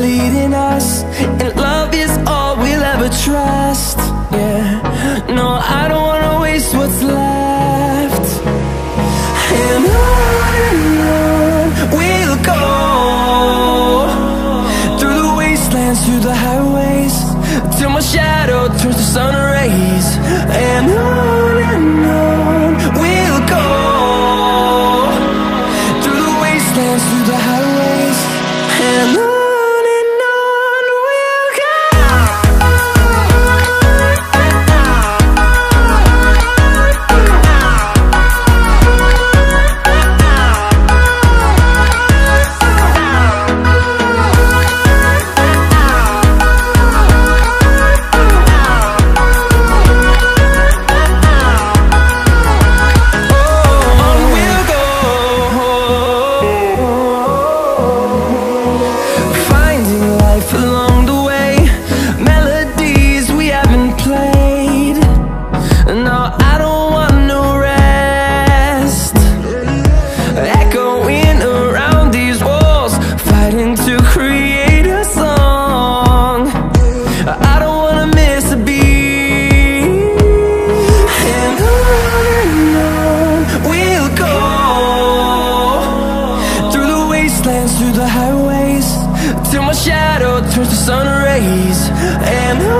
leading us. sun rays and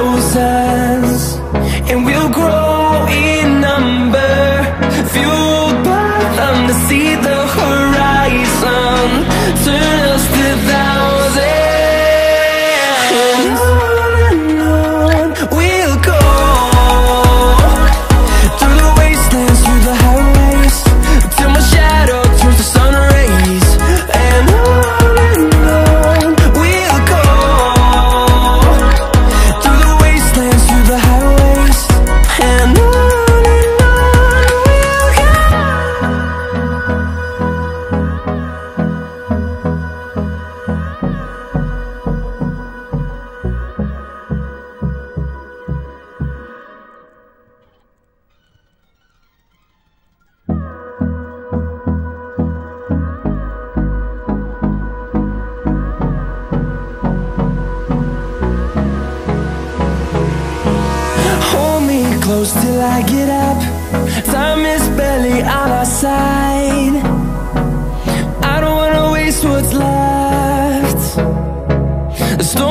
走散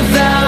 without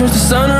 First the sun.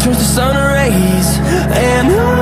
turns the sun rays and on